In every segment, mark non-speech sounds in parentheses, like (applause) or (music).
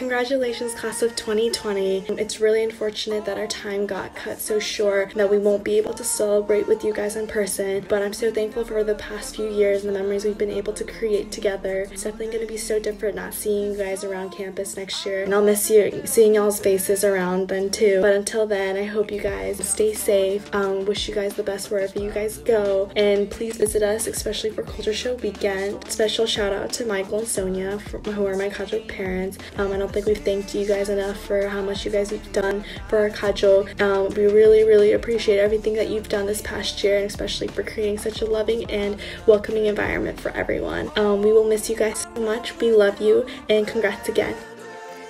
Congratulations class of 2020. It's really unfortunate that our time got cut so short that we won't be able to celebrate with you guys in person, but I'm so thankful for the past few years and the memories we've been able to create together. It's definitely going to be so different not seeing you guys around campus next year, and I'll miss you seeing y'all's faces around then too. But until then, I hope you guys stay safe. Um, wish you guys the best wherever you guys go, and please visit us, especially for Culture Show weekend. Special shout out to Michael and Sonia, who are my Kajo parents. Um, I don't think we've thanked you guys enough for how much you guys have done for our Kajo. Um, we really, really appreciate everything that you've done this past year, and especially for creating such a loving and welcoming environment for everyone. Um, we will miss you guys so much. We love you, and congrats again.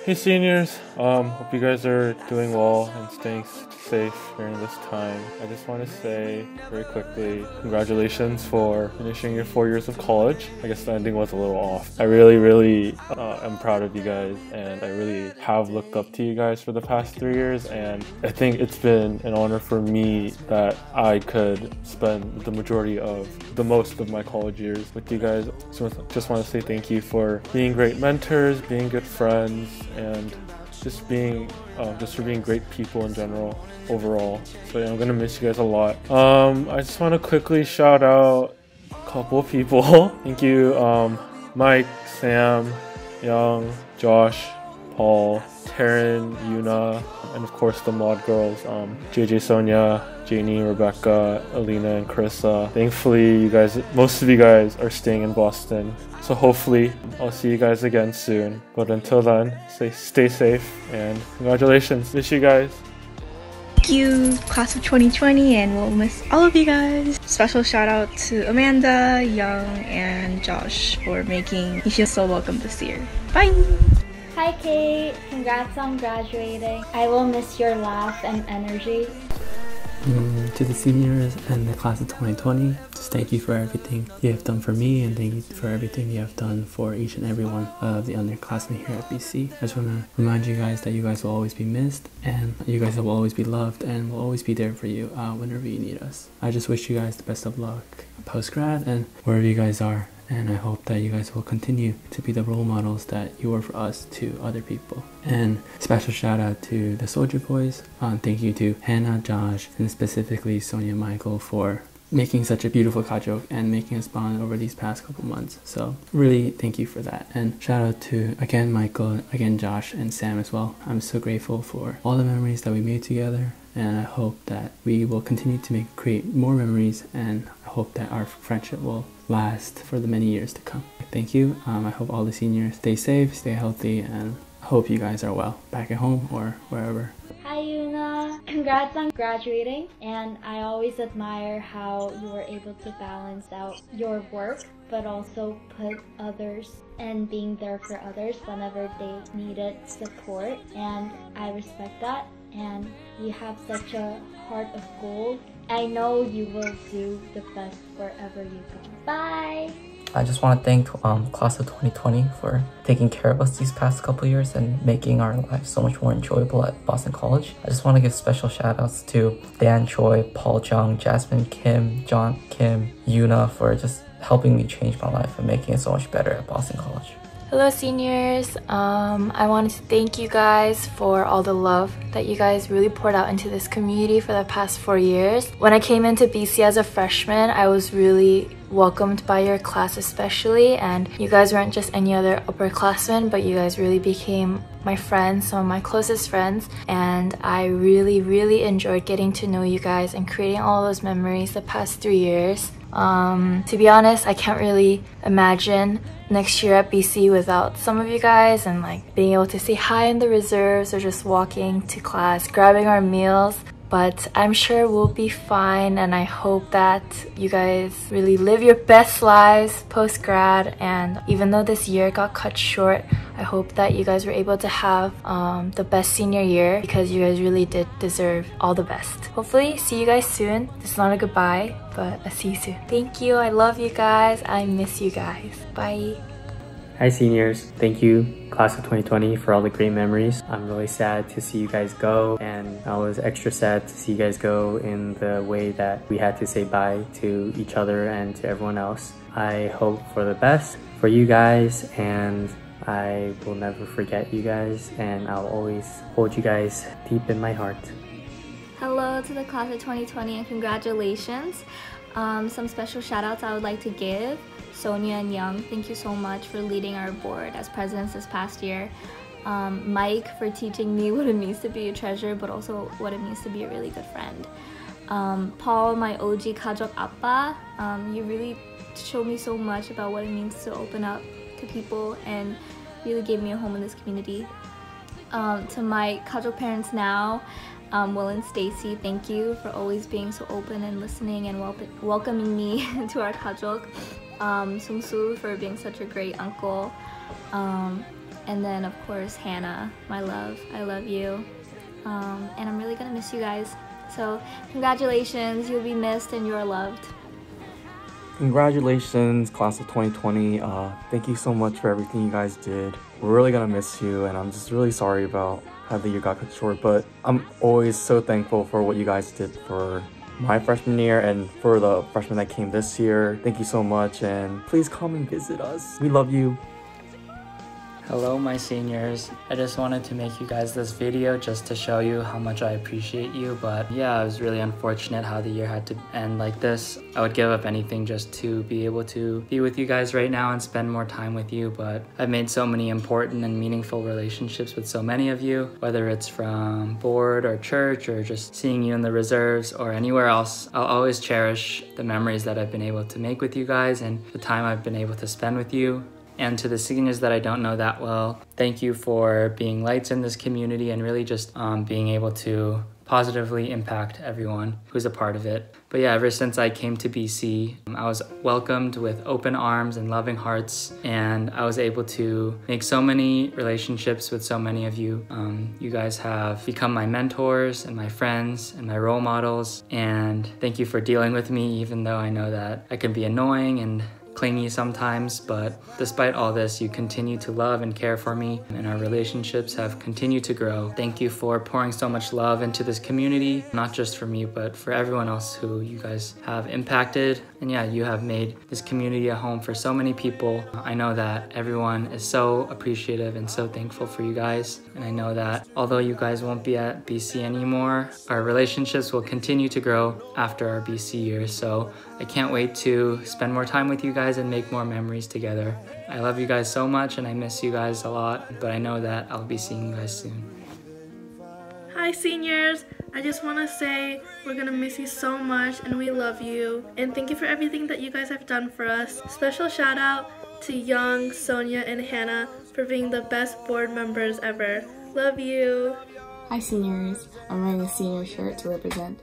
Hey seniors, um, hope you guys are doing well and staying safe during this time. I just want to say very quickly, congratulations for finishing your four years of college. I guess the ending was a little off. I really, really uh, am proud of you guys and I really have looked up to you guys for the past three years and I think it's been an honor for me that I could spend the majority of the most of my college years with you guys. So just want to say thank you for being great mentors, being good friends, and just being uh, just for being great people in general overall. So yeah, I'm gonna miss you guys a lot. Um, I just want to quickly shout out a couple people. (laughs) Thank you, um, Mike, Sam, Young, Josh, Paul, Taryn, Yuna, and of course the mod girls, um, JJ Sonia, Janie, Rebecca, Alina, and Carissa. Thankfully, you guys, most of you guys are staying in Boston. So hopefully, I'll see you guys again soon. But until then, stay, stay safe and congratulations. Miss you guys. Thank you, class of 2020, and we'll miss all of you guys. Special shout out to Amanda, Young, and Josh for making me feel so welcome this year. Bye! Hi Kate, congrats on graduating. I will miss your laugh and energy. Mm, to the seniors and the class of 2020, just thank you for everything you have done for me and thank you for everything you have done for each and every one of the underclassmen here at BC. I just want to remind you guys that you guys will always be missed and you guys will always be loved and will always be there for you uh, whenever you need us. I just wish you guys the best of luck post grad and wherever you guys are and I hope that you guys will continue to be the role models that you are for us to other people. And special shout out to the Soldier Boys. Um, thank you to Hannah, Josh, and specifically Sonia Michael for making such a beautiful kajo and making us bond over these past couple months. So really thank you for that. And shout out to again Michael, again Josh and Sam as well. I'm so grateful for all the memories that we made together and I hope that we will continue to make create more memories and I hope that our friendship will last for the many years to come. Thank you. Um, I hope all the seniors stay safe, stay healthy, and hope you guys are well back at home or wherever. Hi Yuna, (clears throat) congrats on graduating and I always admire how you were able to balance out your work but also put others and being there for others whenever they needed support and I respect that and you have such a heart of gold I know you will do the best wherever you go. Bye! I just want to thank um, class of 2020 for taking care of us these past couple years and making our lives so much more enjoyable at Boston College. I just want to give special shout outs to Dan Choi, Paul Chung, Jasmine Kim, John Kim, Yuna for just helping me change my life and making it so much better at Boston College. Hello seniors, um, I wanted to thank you guys for all the love that you guys really poured out into this community for the past four years. When I came into BC as a freshman, I was really welcomed by your class especially and you guys weren't just any other upperclassmen but you guys really became my friends, some of my closest friends and I really really enjoyed getting to know you guys and creating all those memories the past three years. Um, to be honest, I can't really imagine next year at BC without some of you guys and like being able to say hi in the reserves or just walking to class, grabbing our meals. But I'm sure we'll be fine and I hope that you guys really live your best lives post-grad and even though this year got cut short, I hope that you guys were able to have um, the best senior year because you guys really did deserve all the best. Hopefully see you guys soon. This is not a goodbye, but I'll see you soon. Thank you. I love you guys. I miss you guys. Bye. Hi seniors, thank you class of 2020 for all the great memories. I'm really sad to see you guys go and I was extra sad to see you guys go in the way that we had to say bye to each other and to everyone else. I hope for the best for you guys and I will never forget you guys and I'll always hold you guys deep in my heart. Hello to the class of 2020 and congratulations. Um, some special shout outs I would like to give. Sonia and Young, thank you so much for leading our board as presidents this past year. Um, Mike for teaching me (laughs) what it means to be a treasure, but also what it means to be a really good friend. Um, Paul, my OG Kajok Appa, um, you really showed me so much about what it means to open up to people and really gave me a home in this community. Um, to my Kajok parents now, um, Will and Stacy, thank you for always being so open and listening and wel welcoming me (laughs) to our Kajok. Um, Sung Soo for being such a great uncle. Um, and then, of course, Hannah, my love. I love you. Um, and I'm really gonna miss you guys. So, congratulations, you'll be missed and you're loved. Congratulations, class of 2020. Uh, thank you so much for everything you guys did. We're really gonna miss you, and I'm just really sorry about how the year got cut short, but I'm always so thankful for what you guys did for my freshman year and for the freshmen that came this year. Thank you so much, and please come and visit us. We love you. Hello my seniors. I just wanted to make you guys this video just to show you how much I appreciate you but yeah it was really unfortunate how the year had to end like this. I would give up anything just to be able to be with you guys right now and spend more time with you but I've made so many important and meaningful relationships with so many of you whether it's from board or church or just seeing you in the reserves or anywhere else. I'll always cherish the memories that I've been able to make with you guys and the time I've been able to spend with you. And to the seniors that I don't know that well, thank you for being lights in this community and really just um, being able to positively impact everyone who's a part of it. But yeah, ever since I came to BC, um, I was welcomed with open arms and loving hearts, and I was able to make so many relationships with so many of you. Um, you guys have become my mentors and my friends and my role models, and thank you for dealing with me, even though I know that I can be annoying and clingy sometimes, but despite all this, you continue to love and care for me, and our relationships have continued to grow. Thank you for pouring so much love into this community, not just for me, but for everyone else who you guys have impacted. And yeah, you have made this community a home for so many people. I know that everyone is so appreciative and so thankful for you guys. And I know that although you guys won't be at BC anymore, our relationships will continue to grow after our BC years. So I can't wait to spend more time with you guys and make more memories together. I love you guys so much and I miss you guys a lot, but I know that I'll be seeing you guys soon. Hi seniors! I just want to say we're gonna miss you so much and we love you. And thank you for everything that you guys have done for us. Special shout out to Young, Sonia, and Hannah for being the best board members ever. Love you! Hi seniors! I'm wearing a senior shirt to represent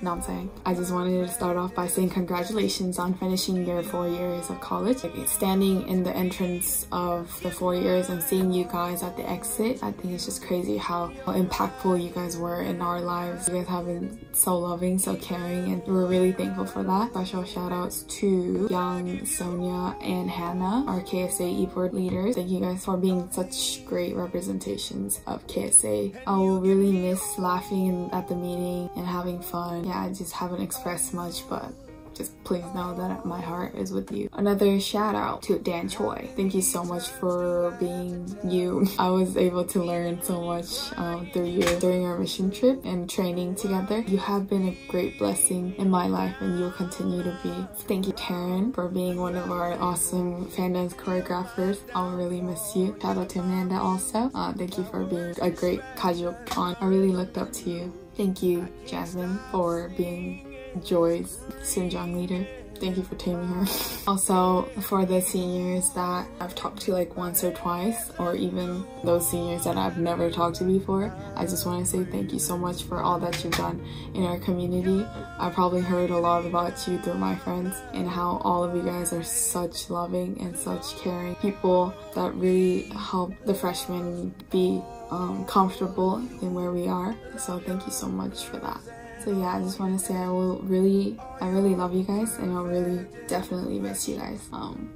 no, I'm saying. I just wanted to start off by saying congratulations on finishing your four years of college. Standing in the entrance of the four years and seeing you guys at the exit, I think it's just crazy how impactful you guys were in our lives. You guys have been so loving, so caring, and we're really thankful for that. Special shout outs to Young, Sonia, and Hannah, our KSA eBoard leaders. Thank you guys for being such great representations of KSA. I will really miss laughing at the meeting and having fun yeah, I just haven't expressed much, but just please know that my heart is with you. Another shout out to Dan Choi. Thank you so much for being you. (laughs) I was able to learn so much um, through you during our mission trip and training together. You have been a great blessing in my life and you'll continue to be. Thank you Taryn for being one of our awesome fan dance choreographers. I'll really miss you. Shout out to Amanda also. Uh, thank you for being a great kajok on. I really looked up to you. Thank you, Jasmine, for being Joy's Sinjong leader. Thank you for taming her. (laughs) also, for the seniors that I've talked to like once or twice, or even those seniors that I've never talked to before, I just want to say thank you so much for all that you've done in our community. I probably heard a lot about you through my friends and how all of you guys are such loving and such caring people that really help the freshmen be um, comfortable in where we are. So thank you so much for that. So yeah, I just want to say I will really, I really love you guys and I'll really definitely miss you guys. Um,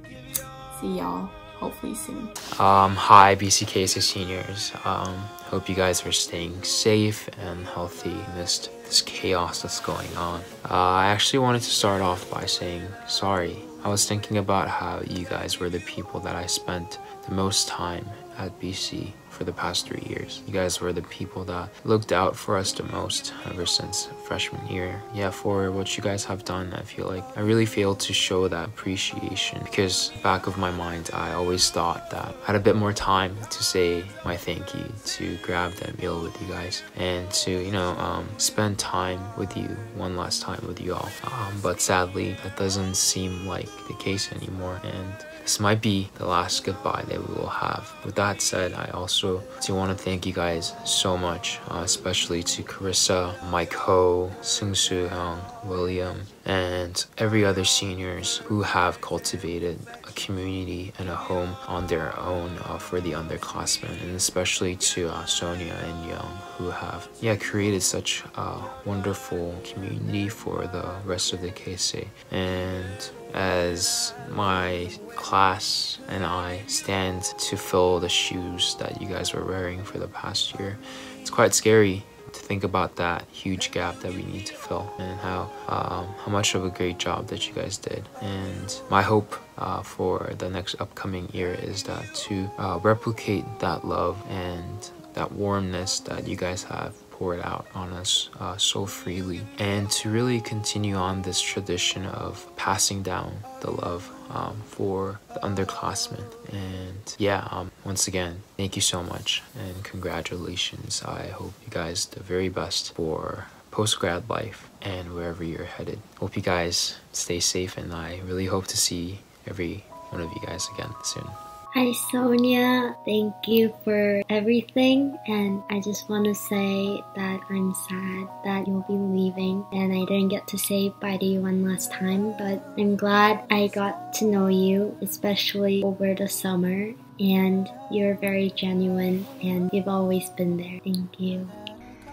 see y'all hopefully soon. Um, hi BCKSA seniors. Um, hope you guys are staying safe and healthy amidst this chaos that's going on. Uh, I actually wanted to start off by saying sorry I was thinking about how you guys were the people that I spent the most time at BC for the past three years. You guys were the people that looked out for us the most ever since freshman year. Yeah, for what you guys have done, I feel like I really failed to show that appreciation because back of my mind, I always thought that I had a bit more time to say my thank you, to grab that meal with you guys, and to, you know, um, spend time with you one last time with you all. Um, but sadly, that doesn't seem like the case anymore. And this might be the last goodbye that we will have. With that said, I also do want to thank you guys so much, uh, especially to Carissa, Mike Ho, Sung Soo Hyung, William, and every other seniors who have cultivated a community and a home on their own uh, for the underclassmen, and especially to uh, Sonia and Young who have yeah created such a wonderful community for the rest of the KSA and as my class and I stand to fill the shoes that you guys were wearing for the past year. It's quite scary to think about that huge gap that we need to fill and how um, how much of a great job that you guys did. And my hope uh, for the next upcoming year is that to uh, replicate that love and that warmness that you guys have poured out on us uh, so freely and to really continue on this tradition of passing down the love um, for the underclassmen. And yeah um, once again thank you so much and congratulations. I hope you guys the very best for post-grad life and wherever you're headed. Hope you guys stay safe and i really hope to see every one of you guys again soon Hi Sonia, thank you for everything and I just want to say that I'm sad that you'll be leaving and I didn't get to say bye to you one last time but I'm glad I got to know you especially over the summer and you're very genuine and you've always been there. Thank you.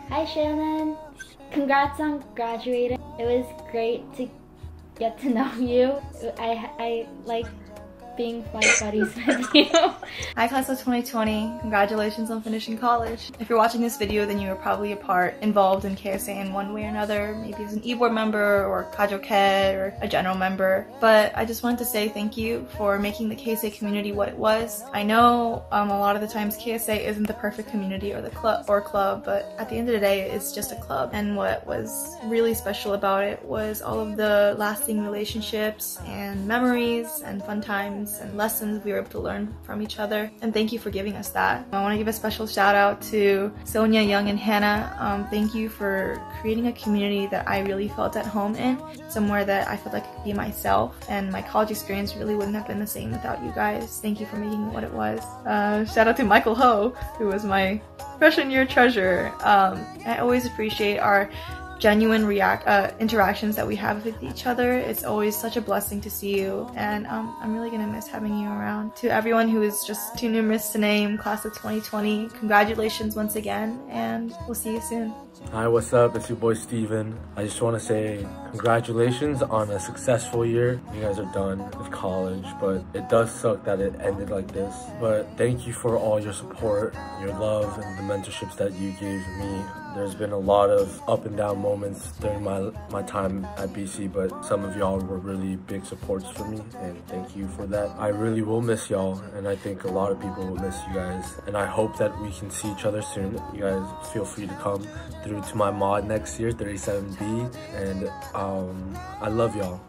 Hi Shannon, congrats on graduating. It was great to get to know you. I, I like being buddies with you. Hi class of 2020, congratulations on finishing college. If you're watching this video then you were probably a part involved in KSA in one way or another, maybe as an e-board member or Kajoket or a general member. But I just wanted to say thank you for making the KSA community what it was. I know um, a lot of the times KSA isn't the perfect community or the club or club, but at the end of the day it's just a club. And what was really special about it was all of the lasting relationships and memories and fun times and lessons we were able to learn from each other. And thank you for giving us that. I want to give a special shout out to Sonia, Young, and Hannah. Um, thank you for creating a community that I really felt at home in, somewhere that I felt like I could be myself. And my college experience really wouldn't have been the same without you guys. Thank you for making it what it was. Uh, shout out to Michael Ho, who was my freshman year treasure. Um, I always appreciate our genuine react uh, interactions that we have with each other. It's always such a blessing to see you, and um, I'm really gonna miss having you around. To everyone who is just too numerous to name, class of 2020, congratulations once again, and we'll see you soon. Hi, what's up? It's your boy Steven. I just want to say congratulations on a successful year. You guys are done with college, but it does suck that it ended like this. But thank you for all your support, your love, and the mentorships that you gave me there's been a lot of up and down moments during my my time at BC, but some of y'all were really big supports for me, and thank you for that. I really will miss y'all, and I think a lot of people will miss you guys, and I hope that we can see each other soon. You guys feel free to come through to my mod next year, 37B, and um, I love y'all.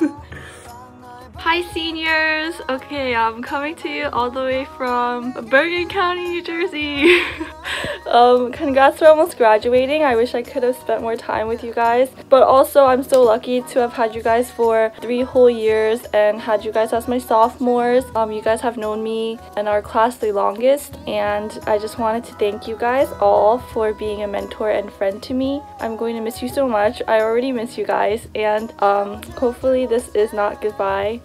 (laughs) Hi seniors! Okay, I'm coming to you all the way from Bergen County, New Jersey. (laughs) um, congrats for almost graduating. I wish I could have spent more time with you guys. But also, I'm so lucky to have had you guys for three whole years and had you guys as my sophomores. Um, you guys have known me in our class the longest and I just wanted to thank you guys all for being a mentor and friend to me. I'm going to miss you so much. I already miss you guys and um, hopefully this is not goodbye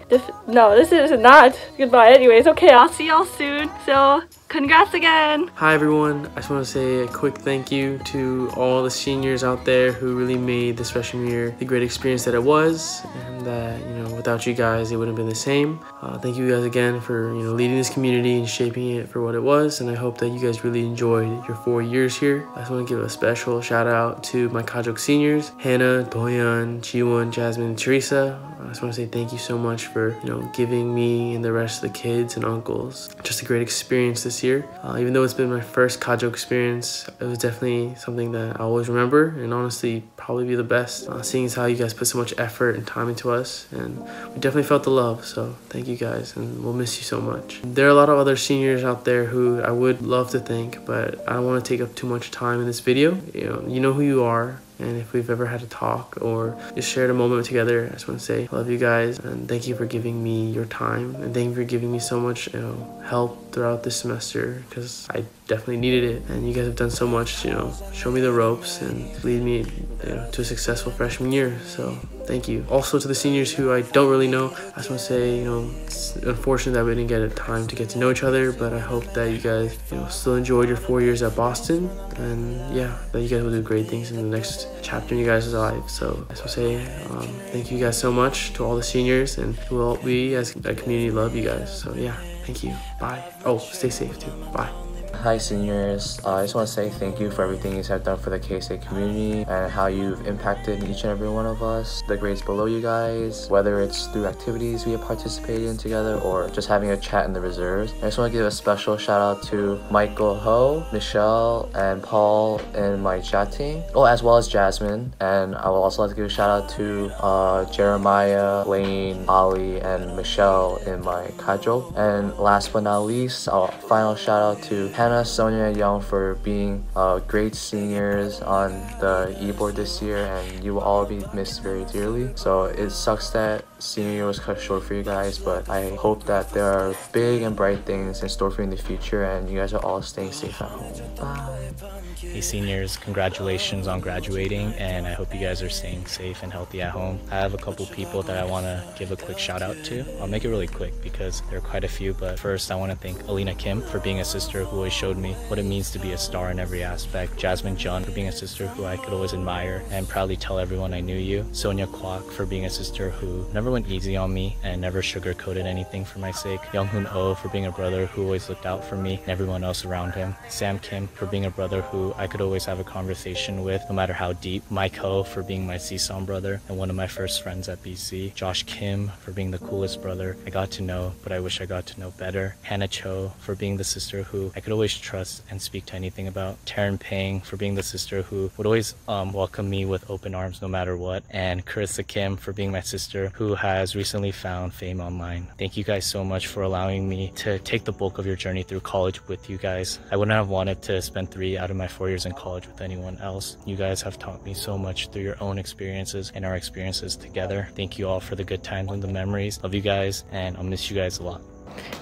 no, this is not goodbye anyways. Okay, I'll see y'all soon. So, Congrats again! Hi everyone, I just want to say a quick thank you to all the seniors out there who really made this freshman year the great experience that it was and that, you know, without you guys it wouldn't have been the same. Uh, thank you guys again for, you know, leading this community and shaping it for what it was and I hope that you guys really enjoyed your four years here. I just want to give a special shout out to my Kajok seniors, Hannah, Boyan, Jiwon, Jasmine, and Teresa. I just want to say thank you so much for, you know, giving me and the rest of the kids and uncles just a great experience this year. Uh, even though it's been my first Kajo experience, it was definitely something that I always remember and honestly probably be the best. Uh, seeing as how you guys put so much effort and time into us and we definitely felt the love. So thank you guys and we'll miss you so much. There are a lot of other seniors out there who I would love to thank, but I don't want to take up too much time in this video. You know, you know who you are and if we've ever had a talk or just shared a moment together, I just want to say I love you guys and thank you for giving me your time and thank you for giving me so much you know, help throughout this semester because I definitely needed it. And you guys have done so much, you know, show me the ropes and lead me you know, to a successful freshman year. So thank you. Also to the seniors who I don't really know, I just want to say, you know, it's unfortunate that we didn't get a time to get to know each other, but I hope that you guys, you know, still enjoyed your four years at Boston. And yeah, that you guys will do great things in the next chapter in your guys' lives. So I just want to say um, thank you guys so much to all the seniors and well, we as a community love you guys. So yeah, thank you. Bye. Oh, stay safe too. Bye. Hi seniors, uh, I just want to say thank you for everything you have done for the KSA community and how you've impacted each and every one of us, the grades below you guys, whether it's through activities we have participated in together or just having a chat in the reserves. I just want to give a special shout out to Michael Ho, Michelle, and Paul in my chat team, oh as well as Jasmine, and I will also like to give a shout out to uh, Jeremiah, Lane, Ali, and Michelle in my Kajo. And last but not least, a final shout out to Hannah, Sonia, and Young for being uh, great seniors on the e-board this year and you will all be missed very dearly. So it sucks that senior year was cut short for you guys but I hope that there are big and bright things in store for you in the future and you guys are all staying safe at home. Bye. Hey seniors, congratulations on graduating and I hope you guys are staying safe and healthy at home. I have a couple people that I want to give a quick shout out to. I'll make it really quick because there are quite a few but first I want to thank Alina Kim for being a sister who always showed me what it means to be a star in every aspect. Jasmine John for being a sister who I could always admire and proudly tell everyone I knew you. Sonia Kwok for being a sister who never went easy on me and never sugarcoated anything for my sake. Younghoon Oh for being a brother who always looked out for me and everyone else around him. Sam Kim for being a brother who I could always have a conversation with no matter how deep. Mike Ho for being my CSOM brother and one of my first friends at BC. Josh Kim for being the coolest brother I got to know but I wish I got to know better. Hannah Cho for being the sister who I could always trust and speak to anything about. Taryn Pang for being the sister who would always um, welcome me with open arms no matter what. And Carissa Kim for being my sister who has recently found fame online. Thank you guys so much for allowing me to take the bulk of your journey through college with you guys. I wouldn't have wanted to spend three out of my four years in college with anyone else. You guys have taught me so much through your own experiences and our experiences together. Thank you all for the good times and the memories. Love you guys and I'll miss you guys a lot.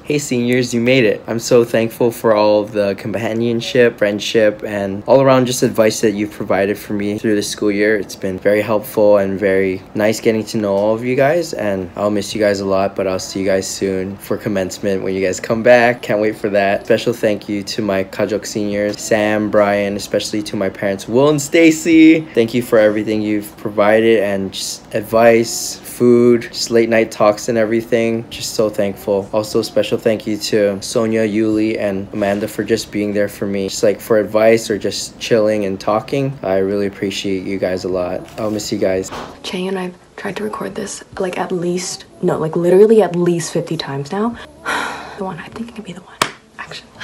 Hey seniors, you made it. I'm so thankful for all of the companionship, friendship, and all around just advice that you've provided for me through the school year. It's been very helpful and very nice getting to know all of you guys, and I'll miss you guys a lot, but I'll see you guys soon for commencement when you guys come back. Can't wait for that. Special thank you to my Kajok seniors, Sam, Brian, especially to my parents, Will and Stacy. Thank you for everything you've provided and just advice, food, just late night talks and everything. Just so thankful. Also, special thank you to Sonia, Yuli, and Amanda for just being there for me. Just like for advice or just chilling and talking. I really appreciate you guys a lot. I'll miss you guys. Chang and I've tried to record this like at least, no, like literally at least 50 times now. (sighs) the one I think thinking could be the one.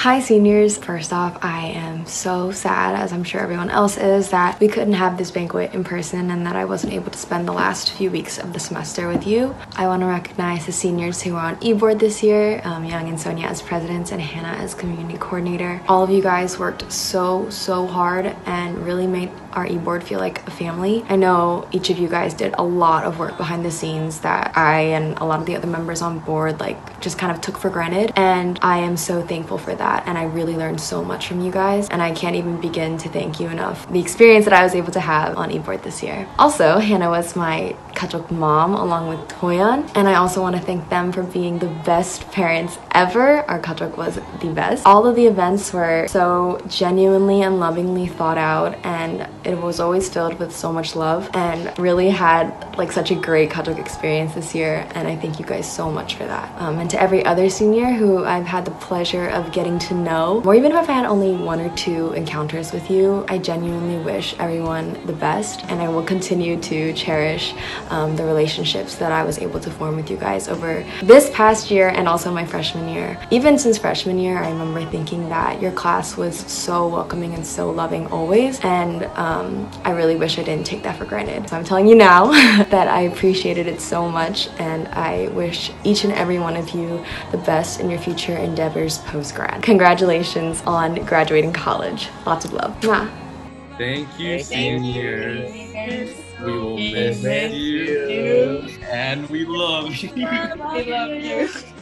Hi seniors, first off I am so sad as I'm sure everyone else is that we couldn't have this banquet in person and that I wasn't able to spend the last few weeks of the semester with you. I want to recognize the seniors who were on e-board this year, um, Young and Sonia as presidents and Hannah as community coordinator. All of you guys worked so so hard and really made our e-board feel like a family. I know each of you guys did a lot of work behind the scenes that I and a lot of the other members on board like just kind of took for granted and I am so thankful for that and I really learned so much from you guys and I can't even begin to thank you enough the experience that I was able to have on eBoard this year. Also, Hannah was my Kachok mom along with Toyan. And I also want to thank them for being the best parents ever. Our Kachok was the best. All of the events were so genuinely and lovingly thought out and it was always filled with so much love and really had like such a great Kachok experience this year and I thank you guys so much for that. Um, and to every other senior who I've had the pleasure of getting to know, or even if I had only one or two encounters with you, I genuinely wish everyone the best and I will continue to cherish um, the relationships that I was able to form with you guys over this past year and also my freshman year. Even since freshman year, I remember thinking that your class was so welcoming and so loving always and um, I really wish I didn't take that for granted. So I'm telling you now (laughs) that I appreciated it so much and I wish each and every one of you the best in your future endeavors post-grad. Congratulations on graduating college. Lots of love. Mwah. Thank you, seniors. We will We miss miss you, and we love you. We love you. (laughs)